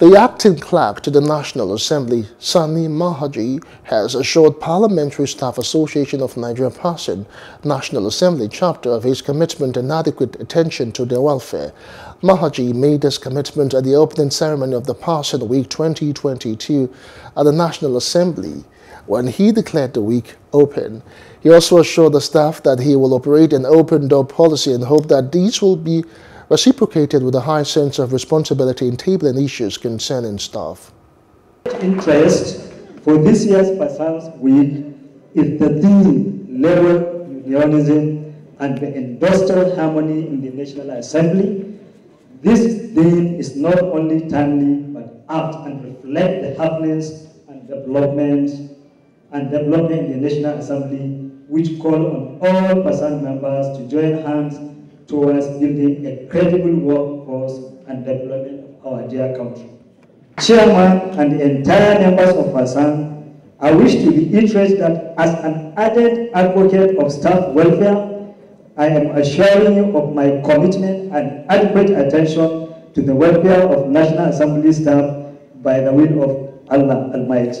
The acting clerk to the National Assembly, Sani Mahaji, has assured Parliamentary Staff Association of Nigeria PASSAN, National Assembly chapter of his commitment and adequate attention to their welfare. Mahaji made this commitment at the opening ceremony of the PASSAN Week 2022 at the National Assembly when he declared the week open. He also assured the staff that he will operate an open door policy and hope that these will be reciprocated with a high sense of responsibility in tabling issues concerning staff. Interest for this year's PASSAN's Week is the theme labor unionism and the industrial harmony in the National Assembly. This theme is not only timely but apt and reflect the happenings and development and development in the National Assembly, which call on all PASSAN members to join hands towards building a credible workforce and development of our dear country. Chairman and the entire members of PASSAN, I wish to reiterate that as an added advocate of staff welfare, I am assuring you of my commitment and adequate attention to the welfare of National Assembly staff by the will of Allah Almighty.